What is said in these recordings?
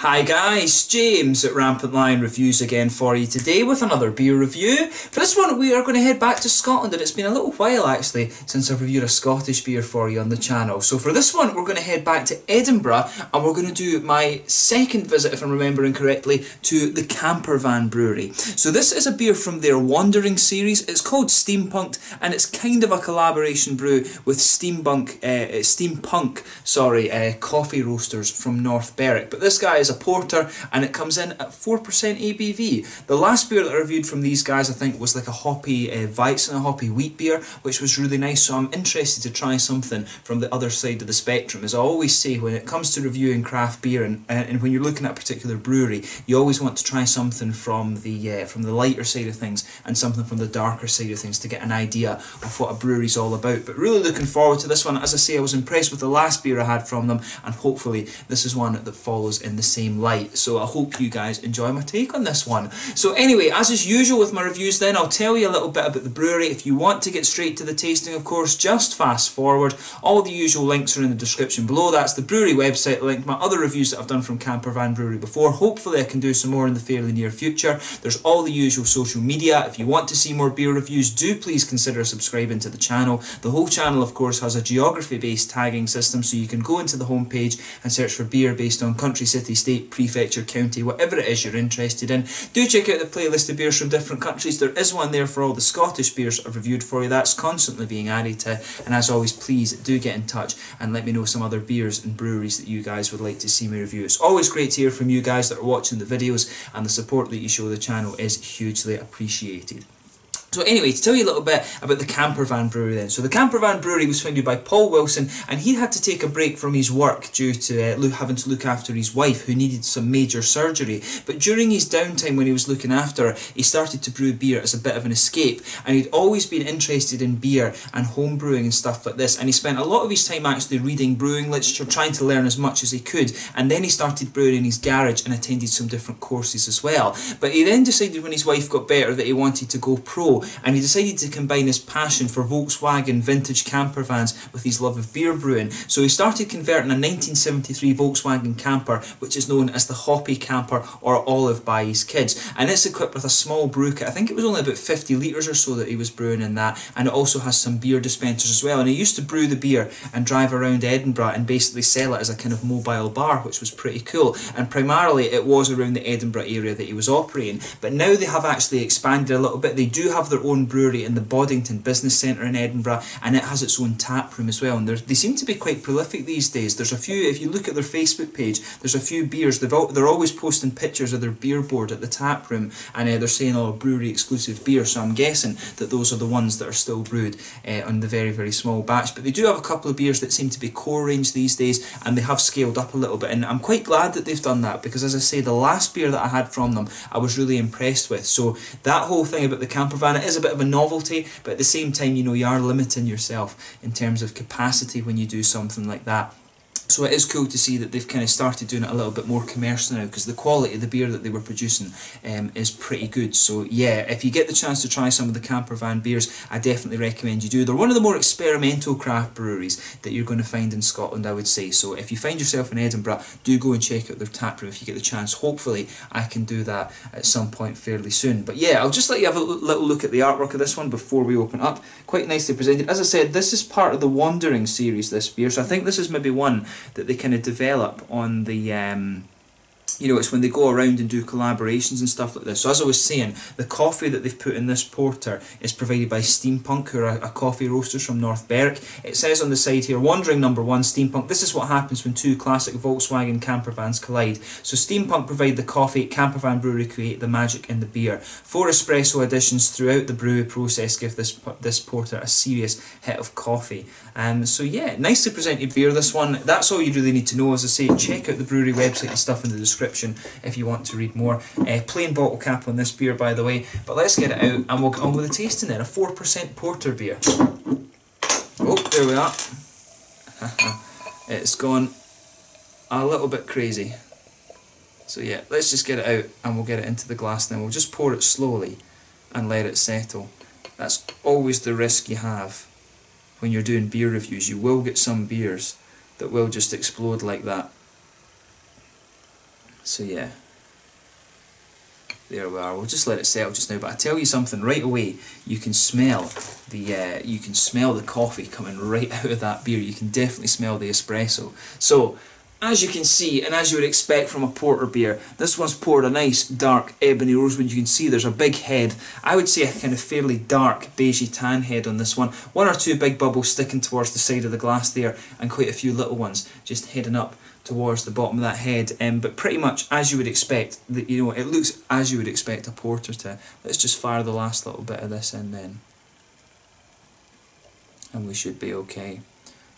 Hi guys, James at Rampant Lion Reviews again for you today with another beer review. For this one we are going to head back to Scotland and it's been a little while actually since I've reviewed a Scottish beer for you on the channel. So for this one we're going to head back to Edinburgh and we're going to do my second visit, if I'm remembering correctly, to the Campervan Brewery. So this is a beer from their Wandering series. It's called Steampunked and it's kind of a collaboration brew with Steampunk, uh, Steampunk sorry, uh, coffee roasters from North Berwick. But this guy is a porter and it comes in at 4% ABV. The last beer that I reviewed from these guys I think was like a hoppy uh, Weizen, a hoppy wheat beer, which was really nice. So I'm interested to try something from the other side of the spectrum. As I always say, when it comes to reviewing craft beer and, and when you're looking at a particular brewery, you always want to try something from the uh, from the lighter side of things and something from the darker side of things to get an idea of what a brewery's all about. But really looking forward to this one. As I say, I was impressed with the last beer I had from them, and hopefully this is one that follows in the same same light. So I hope you guys enjoy my take on this one. So anyway, as is usual with my reviews then, I'll tell you a little bit about the brewery. If you want to get straight to the tasting, of course, just fast forward. All the usual links are in the description below. That's the brewery website link, my other reviews that I've done from Campervan Brewery before. Hopefully I can do some more in the fairly near future. There's all the usual social media. If you want to see more beer reviews, do please consider subscribing to the channel. The whole channel, of course, has a geography-based tagging system, so you can go into the homepage and search for beer based on country, city, state, state, prefecture, county, whatever it is you're interested in. Do check out the playlist of beers from different countries. There is one there for all the Scottish beers I've reviewed for you. That's constantly being added to. And as always, please do get in touch and let me know some other beers and breweries that you guys would like to see me review. It's always great to hear from you guys that are watching the videos and the support that you show the channel is hugely appreciated. So anyway, to tell you a little bit about the Campervan Brewery then. So the Campervan Brewery was founded by Paul Wilson and he had to take a break from his work due to uh, having to look after his wife who needed some major surgery. But during his downtime when he was looking after her, he started to brew beer as a bit of an escape. And he'd always been interested in beer and home brewing and stuff like this. And he spent a lot of his time actually reading brewing literature, trying to learn as much as he could. And then he started brewing in his garage and attended some different courses as well. But he then decided when his wife got better that he wanted to go pro and he decided to combine his passion for Volkswagen vintage camper vans with his love of beer brewing. So he started converting a 1973 Volkswagen camper, which is known as the Hoppy Camper or Olive by his kids. And it's equipped with a small brew kit. I think it was only about 50 litres or so that he was brewing in that. And it also has some beer dispensers as well. And he used to brew the beer and drive around Edinburgh and basically sell it as a kind of mobile bar, which was pretty cool. And primarily it was around the Edinburgh area that he was operating. But now they have actually expanded a little bit. They do have their own brewery in the Bonnington Business Centre in Edinburgh, and it has its own tap room as well. And they seem to be quite prolific these days. There's a few, if you look at their Facebook page, there's a few beers. All, they're always posting pictures of their beer board at the tap room, and uh, they're saying, "Oh, brewery exclusive beer." So I'm guessing that those are the ones that are still brewed uh, on the very very small batch. But they do have a couple of beers that seem to be core range these days, and they have scaled up a little bit. And I'm quite glad that they've done that because, as I say, the last beer that I had from them, I was really impressed with. So that whole thing about the camper van, it is a bit of a novelty, but at the same time, you know, you are limiting yourself in terms of capacity when you do something like that. So it is cool to see that they've kind of started doing it a little bit more commercial now because the quality of the beer that they were producing um, is pretty good. So yeah, if you get the chance to try some of the Campervan beers, I definitely recommend you do. They're one of the more experimental craft breweries that you're going to find in Scotland, I would say. So if you find yourself in Edinburgh, do go and check out their tap room if you get the chance. Hopefully I can do that at some point fairly soon. But yeah, I'll just let you have a little look at the artwork of this one before we open up. Quite nicely presented. As I said, this is part of the Wandering series, this beer. So I think this is maybe one that they kind of develop on the um, you know, it's when they go around and do collaborations and stuff like this. So as I was saying, the coffee that they've put in this porter is provided by Steampunk, who are a, a coffee roasters from North Berwick. It says on the side here, Wandering number one, Steampunk. This is what happens when two classic Volkswagen camper vans collide. So Steampunk provide the coffee, Campervan Brewery create the magic in the beer. Four espresso additions throughout the brew process give this this porter a serious hit of coffee. Um, so yeah, nicely presented beer, this one. That's all you really need to know. As I say, check out the brewery website and stuff in the description description if you want to read more. Uh, plain bottle cap on this beer, by the way. But let's get it out and we'll get on with the tasting then. A 4% porter beer. Oh, there we are. it's gone a little bit crazy. So yeah, let's just get it out and we'll get it into the glass then. We'll just pour it slowly and let it settle. That's always the risk you have when you're doing beer reviews. You will get some beers that will just explode like that. So yeah. There we are. We'll just let it settle just now. But I tell you something right away. You can smell the uh, you can smell the coffee coming right out of that beer. You can definitely smell the espresso. So as you can see, and as you would expect from a porter beer, this one's poured a nice dark ebony rosewood. You can see there's a big head. I would say a kind of fairly dark beigey tan head on this one. One or two big bubbles sticking towards the side of the glass there, and quite a few little ones just heading up towards the bottom of that head. Um, but pretty much as you would expect, that you know, it looks as you would expect a porter to. Let's just fire the last little bit of this in then, and we should be okay.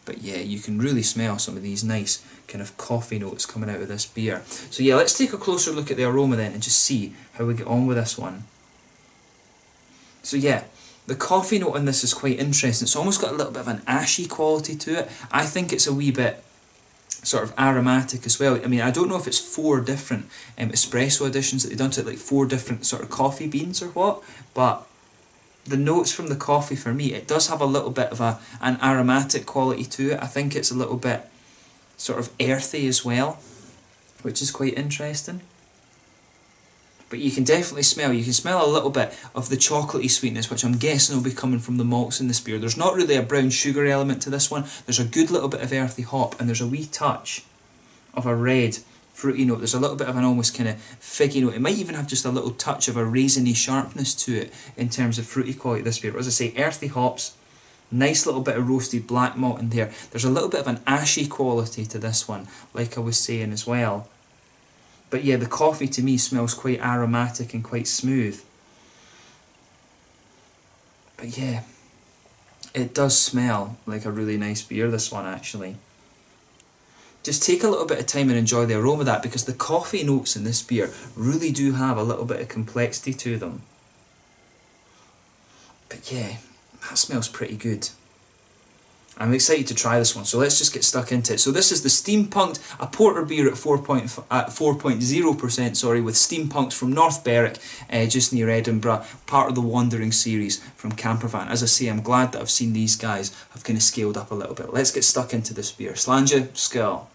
But yeah, you can really smell some of these nice kind of coffee notes coming out of this beer. So yeah, let's take a closer look at the aroma then and just see how we get on with this one. So yeah, the coffee note on this is quite interesting. It's almost got a little bit of an ashy quality to it. I think it's a wee bit sort of aromatic as well. I mean, I don't know if it's four different um, espresso additions that they've done to it, like four different sort of coffee beans or what, but the notes from the coffee for me, it does have a little bit of a an aromatic quality to it. I think it's a little bit sort of earthy as well, which is quite interesting. But you can definitely smell, you can smell a little bit of the chocolatey sweetness, which I'm guessing will be coming from the malts in this beer. There's not really a brown sugar element to this one. There's a good little bit of earthy hop, and there's a wee touch of a red fruity note. There's a little bit of an almost kind of figgy note. It might even have just a little touch of a raisiny sharpness to it in terms of fruity quality this beer. But as I say, earthy hops, nice little bit of roasted black malt in there. There's a little bit of an ashy quality to this one, like I was saying as well. But yeah, the coffee to me smells quite aromatic and quite smooth. But yeah, it does smell like a really nice beer, this one actually just take a little bit of time and enjoy the aroma of that because the coffee notes in this beer really do have a little bit of complexity to them. But yeah, that smells pretty good. I'm excited to try this one, so let's just get stuck into it. So this is the Steampunked, a porter beer at 4.0%, sorry, with Steampunked from North Berwick, uh, just near Edinburgh, part of the Wandering series from Campervan. As I say, I'm glad that I've seen these guys have kind of scaled up a little bit. Let's get stuck into this beer. Slàinte, Skull.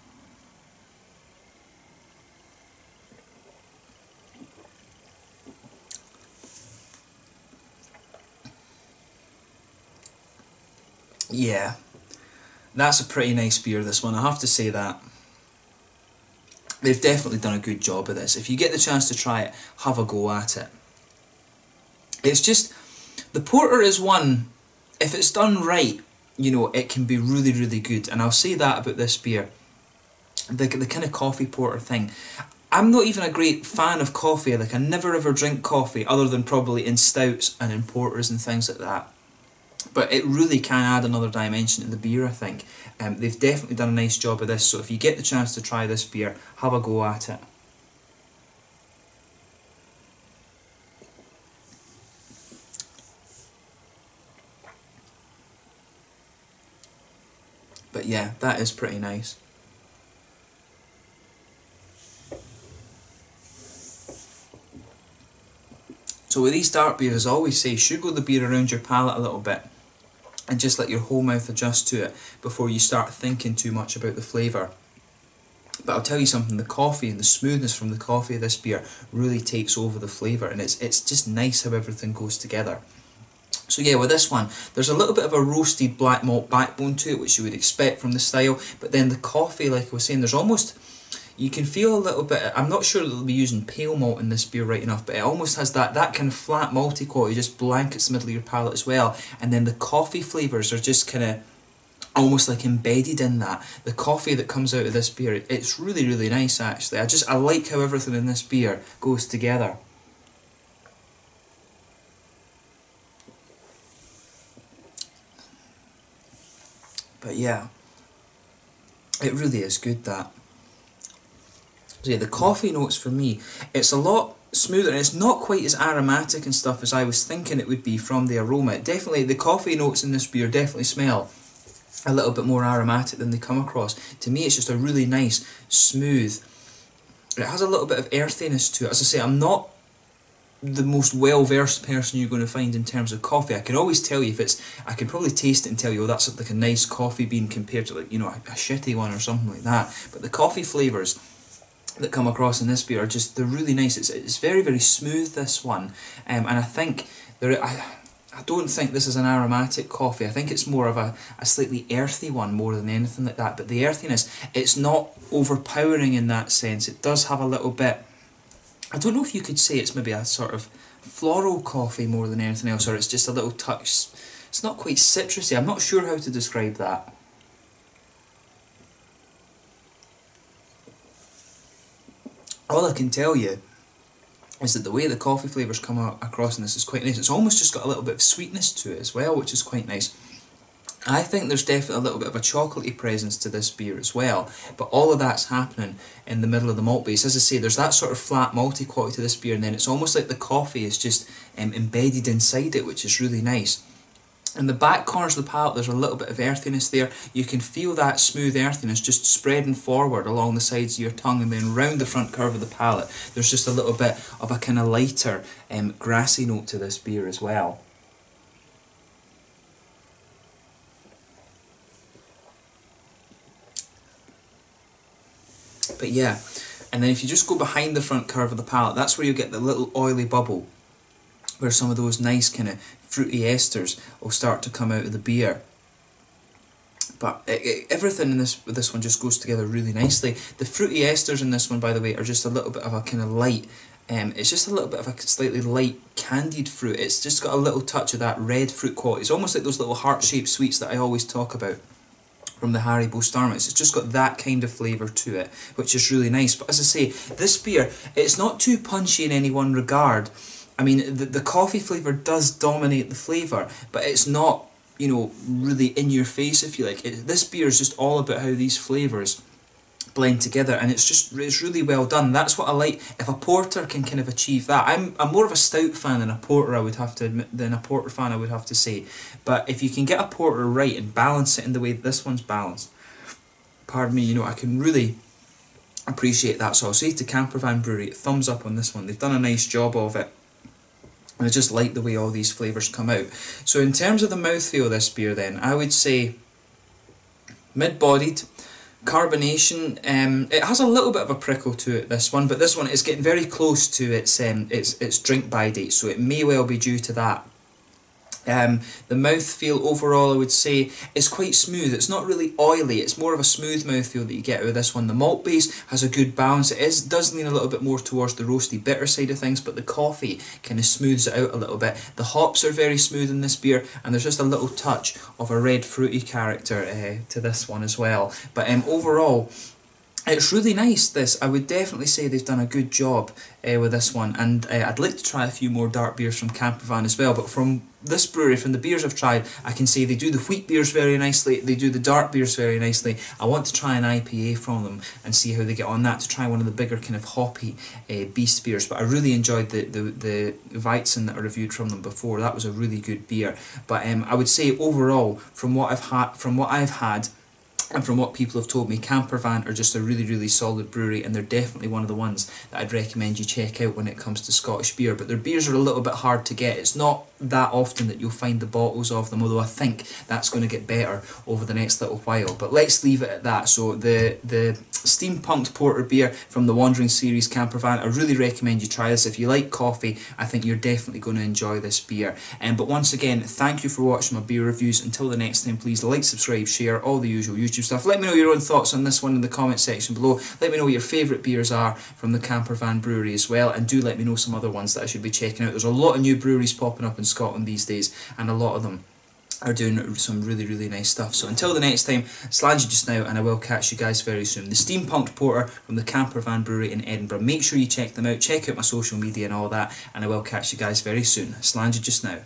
Yeah, that's a pretty nice beer, this one, I have to say that. They've definitely done a good job of this. If you get the chance to try it, have a go at it. It's just, the porter is one, if it's done right, you know, it can be really, really good. And I'll say that about this beer. The, the kind of coffee porter thing. I'm not even a great fan of coffee. Like, I never ever drink coffee other than probably in stouts and in porters and things like that but it really can add another dimension to the beer, I think. Um, they've definitely done a nice job of this, so if you get the chance to try this beer, have a go at it. But yeah, that is pretty nice. So with these dark beers, I always say, sugar the beer around your palate a little bit and just let your whole mouth adjust to it before you start thinking too much about the flavour. But I'll tell you something, the coffee and the smoothness from the coffee of this beer really takes over the flavour and it's, it's just nice how everything goes together. So yeah, with this one, there's a little bit of a roasted black malt backbone to it, which you would expect from the style, but then the coffee, like I was saying, there's almost you can feel a little bit. I'm not sure they'll be using pale malt in this beer right enough, but it almost has that that kind of flat malty quality, just blankets the middle of your palate as well. And then the coffee flavors are just kind of almost like embedded in that. The coffee that comes out of this beer, it's really really nice actually. I just I like how everything in this beer goes together. But yeah, it really is good that. So yeah, the coffee notes for me, it's a lot smoother and it's not quite as aromatic and stuff as I was thinking it would be from the aroma. definitely, the coffee notes in this beer definitely smell a little bit more aromatic than they come across. To me, it's just a really nice, smooth. It has a little bit of earthiness to it. As I say, I'm not the most well versed person you're going to find in terms of coffee. I can always tell you if it's. I can probably taste it and tell you, oh, that's like a nice coffee bean compared to like you know a, a shitty one or something like that. But the coffee flavors that come across in this beer are just they're really nice. It's it's very very smooth this one, um, and I think there I. I don't think this is an aromatic coffee. I think it's more of a, a slightly earthy one more than anything like that. But the earthiness, it's not overpowering in that sense. It does have a little bit. I don't know if you could say it's maybe a sort of floral coffee more than anything else, or it's just a little touch. It's not quite citrusy. I'm not sure how to describe that. All I can tell you is that the way the coffee flavours come across in this is quite nice. It's almost just got a little bit of sweetness to it as well, which is quite nice. I think there's definitely a little bit of a chocolatey presence to this beer as well, but all of that's happening in the middle of the malt base. As I say, there's that sort of flat malty quality to this beer, and then it's almost like the coffee is just um, embedded inside it, which is really nice. In the back corners of the palate, there's a little bit of earthiness there. You can feel that smooth earthiness just spreading forward along the sides of your tongue and then round the front curve of the palate. There's just a little bit of a kind of lighter, um, grassy note to this beer as well. But yeah, and then if you just go behind the front curve of the palate, that's where you get the little oily bubble where some of those nice kind of fruity esters will start to come out of the beer. But it, it, everything in this this one just goes together really nicely. The fruity esters in this one, by the way, are just a little bit of a kind of light. Um, it's just a little bit of a slightly light candied fruit. It's just got a little touch of that red fruit quality. It's almost like those little heart-shaped sweets that I always talk about from the Haribo Star Mix. It's just got that kind of flavour to it, which is really nice. But as I say, this beer, it's not too punchy in any one regard. I mean, the, the coffee flavour does dominate the flavour, but it's not, you know, really in your face, if you like. It, this beer is just all about how these flavours blend together and it's just it's really well done. That's what I like. If a porter can kind of achieve that I'm, I'm more of a stout fan than a porter I would have to admit than a porter fan I would have to say. But if you can get a porter right and balance it in the way this one's balanced pardon me you know I can really appreciate that so I'll say to Campervan Brewery thumbs up on this one. They've done a nice job of it I just like the way all these flavours come out. So in terms of the mouthfeel of this beer then, I would say mid-bodied, carbonation, um, it has a little bit of a prickle to it, this one, but this one is getting very close to its, um, its, its drink by date, so it may well be due to that. Um, the mouthfeel overall, I would say, is quite smooth. It's not really oily. It's more of a smooth mouthfeel that you get out of this one. The malt base has a good balance. It is does lean a little bit more towards the roasty bitter side of things, but the coffee kind of smooths it out a little bit. The hops are very smooth in this beer, and there's just a little touch of a red fruity character uh, to this one as well. But um, overall, it's really nice this. I would definitely say they've done a good job uh, with this one and uh, I'd like to try a few more dark beers from Campervan as well but from this brewery from the beers I've tried I can say they do the wheat beers very nicely they do the dark beers very nicely. I want to try an IPA from them and see how they get on that to try one of the bigger kind of hoppy uh, beast beers but I really enjoyed the, the, the Weizen that I reviewed from them before. That was a really good beer. But um, I would say overall from what I've had from what I've had and from what people have told me, Campervan are just a really, really solid brewery, and they're definitely one of the ones that I'd recommend you check out when it comes to Scottish beer. But their beers are a little bit hard to get. It's not that often that you'll find the bottles of them, although I think that's going to get better over the next little while. But let's leave it at that. So the the steampunked porter beer from the Wandering series Campervan, I really recommend you try this. If you like coffee, I think you're definitely going to enjoy this beer. Um, but once again, thank you for watching my beer reviews. Until the next time, please like, subscribe, share, all the usual YouTube stuff. Let me know your own thoughts on this one in the comment section below. Let me know what your favourite beers are from the Campervan Brewery as well, and do let me know some other ones that I should be checking out. There's a lot of new breweries popping up in Scotland these days, and a lot of them are doing some really really nice stuff. So until the next time slàinte just now and I will catch you guys very soon. The steampunked porter from the Campervan Brewery in Edinburgh. Make sure you check them out. Check out my social media and all that and I will catch you guys very soon. Slàinte just now